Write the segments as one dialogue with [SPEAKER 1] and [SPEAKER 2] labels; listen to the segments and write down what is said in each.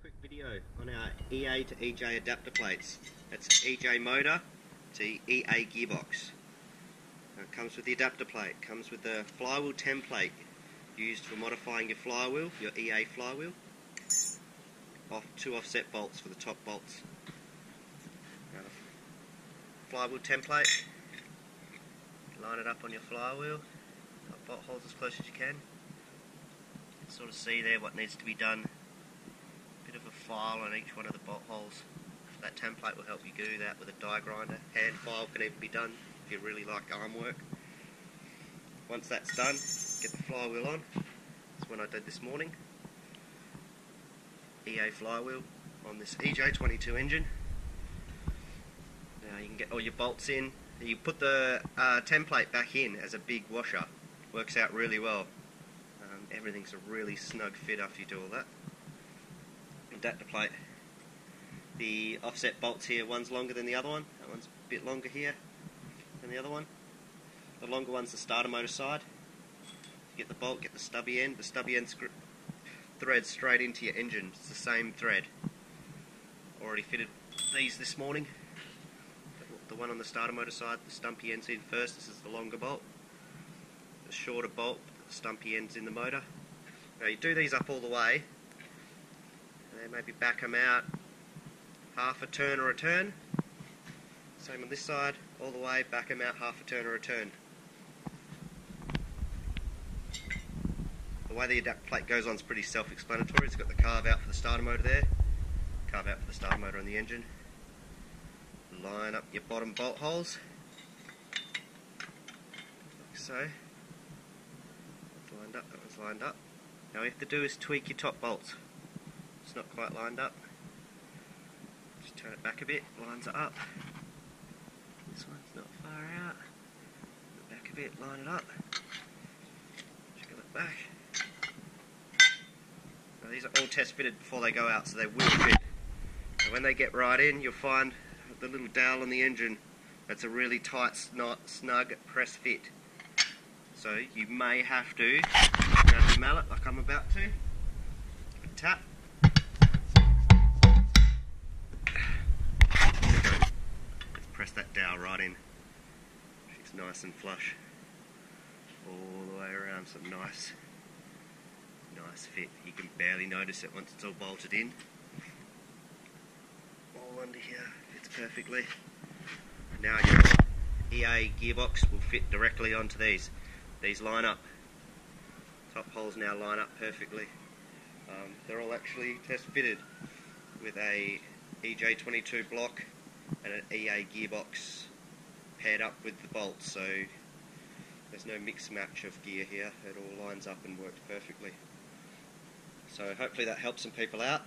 [SPEAKER 1] quick video on our EA to EJ adapter plates. That's EJ motor to EA gearbox. Now it comes with the adapter plate, comes with the flywheel template used for modifying your flywheel, your EA flywheel. Off two offset bolts for the top bolts. Now the flywheel template, line it up on your flywheel, bolt holes as close as you can. Sort of see there what needs to be done of a file on each one of the bolt holes. That template will help you do that with a die grinder. Hand file can even be done if you really like arm work. Once that's done, get the flywheel on. That's what I did this morning. EA flywheel on this EJ22 engine. Now you can get all your bolts in. You put the uh, template back in as a big washer. Works out really well. Um, everything's a really snug fit after you do all that adapter plate. The offset bolts here, one's longer than the other one. That one's a bit longer here than the other one. The longer one's the starter motor side. You get the bolt, get the stubby end. The stubby end threads straight into your engine. It's the same thread. Already fitted these this morning. The one on the starter motor side, the stumpy end's in first. This is the longer bolt. The shorter bolt, the stumpy end's in the motor. Now you do these up all the way maybe back them out half a turn or a turn. Same on this side, all the way, back them out half a turn or a turn. The way the adapt plate goes on is pretty self-explanatory. It's got the carve out for the starter motor there, carve out for the starter motor on the engine. Line up your bottom bolt holes, like so. That's lined up, that one's lined up. Now all you have to do is tweak your top bolts. It's not quite lined up. Just turn it back a bit, lines it up. This one's not far out. back a bit, line it up. Just it back. Now these are all test fitted before they go out, so they will fit. And when they get right in, you'll find the little dowel on the engine that's a really tight, snug press fit. So you may have to grab the mallet like I'm about to, tap, press that dowel right in. It's nice and flush all the way around. Some nice, nice fit. You can barely notice it once it's all bolted in. All under here fits perfectly. Now your EA gearbox will fit directly onto these. These line up. Top holes now line up perfectly. Um, they're all actually test fitted with a EJ22 block and an EA gearbox paired up with the bolts so there's no mix match of gear here. It all lines up and works perfectly. So hopefully that helps some people out.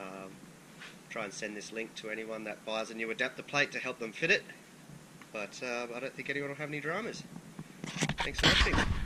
[SPEAKER 1] Um, try and send this link to anyone that buys a new adapter plate to help them fit it. But uh, I don't think anyone will have any dramas. Thanks for watching